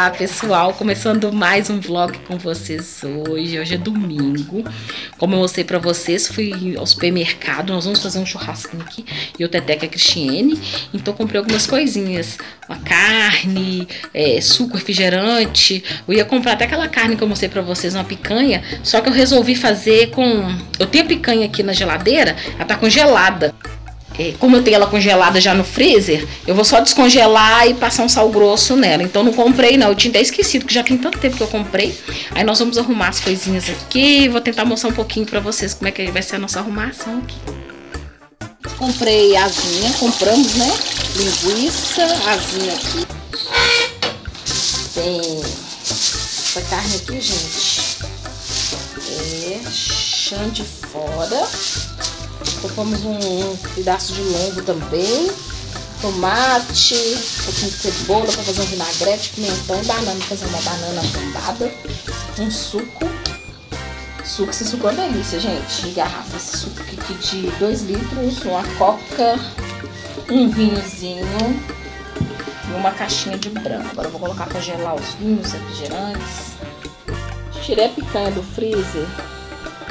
Olá, pessoal, começando mais um vlog com vocês hoje. Hoje é domingo. Como eu mostrei pra vocês, fui ao supermercado. Nós vamos fazer um churrasquinho aqui. E o Teteca Cristiane. Então comprei algumas coisinhas. Uma carne, é, suco, refrigerante. Eu ia comprar até aquela carne que eu mostrei pra vocês, uma picanha. Só que eu resolvi fazer com... Eu tenho a picanha aqui na geladeira, ela tá congelada. É, como eu tenho ela congelada já no freezer, eu vou só descongelar e passar um sal grosso nela. Então não comprei não, eu tinha até esquecido que já tem tanto tempo que eu comprei. Aí nós vamos arrumar as coisinhas aqui, vou tentar mostrar um pouquinho pra vocês como é que vai ser a nossa arrumação aqui. Comprei asinha, compramos, né? Linguiça, asinha aqui. Tem essa carne aqui, gente. É chã de fora. Colocamos um, um pedaço de lombo também. Tomate, um pouquinho de cebola para fazer um vinagrete, pimentão banana, fazer uma banana tombada. Um suco. Suco, esse suco é uma delícia, gente. De garrafa, esse suco aqui de 2 litros, uma coca, um vinhozinho e uma caixinha de branco. Agora eu vou colocar para gelar os vinhos refrigerantes. Tirei a picanha do freezer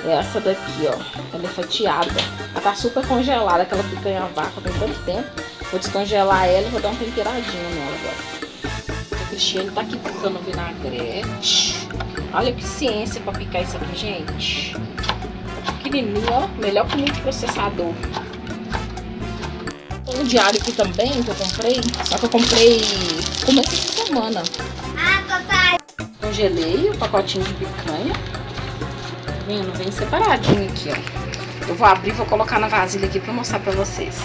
é essa daqui, ó. Ela é fatiada. Ela tá super congelada, aquela picanha vaca tem tanto tempo. Vou descongelar ela e vou dar um temperadinho nela agora. O Cristiano tá aqui picando vinagrete. Olha que ciência pra picar isso aqui, gente. Pequenininho, ó. Melhor que muito processador. Tem um diário aqui também que eu comprei. Só que eu comprei começo essa semana. Ah, papai. Congelei o pacotinho de picanha vendo? Vem separadinho aqui, ó. Eu vou abrir vou colocar na vasilha aqui pra mostrar pra vocês.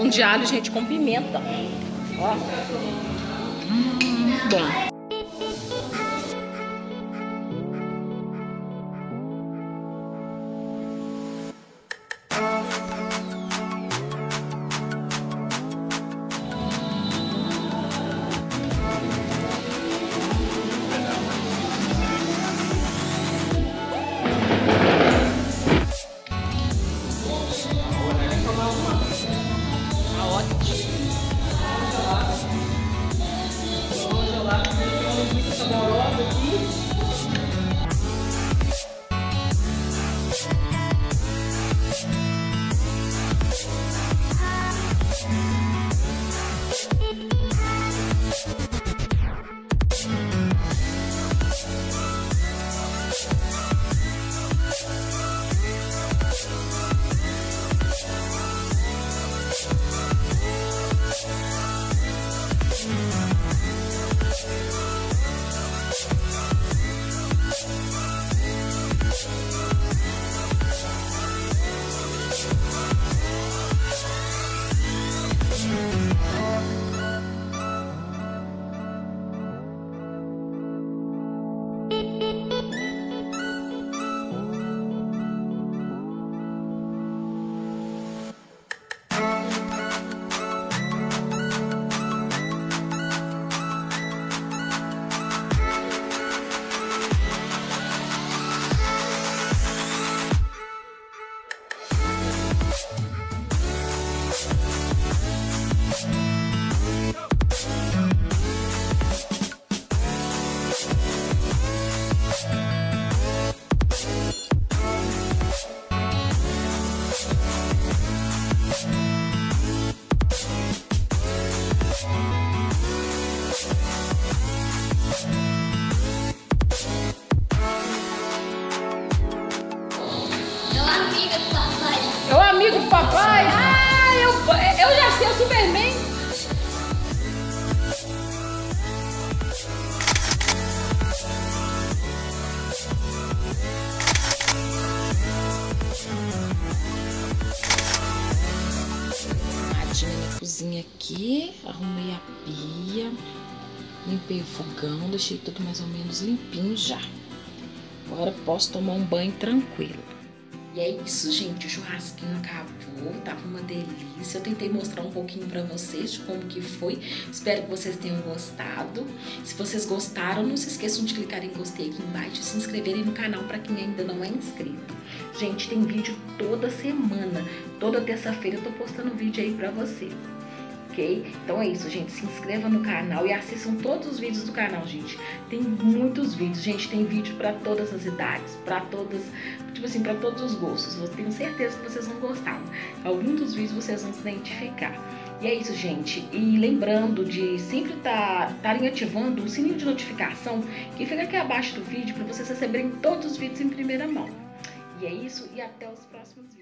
Pão de alho, gente, com pimenta. Ó. Hum, bom. É o amigo do papai? Ah, eu, eu já sei o Superman. Arrumadinha cozinha aqui, arrumei a pia, limpei o fogão, deixei tudo mais ou menos limpinho já. Agora posso tomar um banho tranquilo. E é isso, gente. O churrasquinho acabou, tava uma delícia. Eu tentei mostrar um pouquinho para vocês de como que foi. Espero que vocês tenham gostado. Se vocês gostaram, não se esqueçam de clicar em gostei aqui embaixo e se inscreverem no canal para quem ainda não é inscrito. Gente, tem vídeo toda semana. Toda terça-feira eu tô postando vídeo aí para vocês ok? Então é isso, gente. Se inscreva no canal e assistam todos os vídeos do canal, gente. Tem muitos vídeos, gente. Tem vídeo para todas as idades, para todas, tipo assim, para todos os gostos. Eu tenho certeza que vocês vão gostar. Alguns dos vídeos vocês vão se identificar. E é isso, gente. E lembrando de sempre estar tá, ativando o sininho de notificação que fica aqui abaixo do vídeo para vocês receberem todos os vídeos em primeira mão. E é isso, e até os próximos vídeos.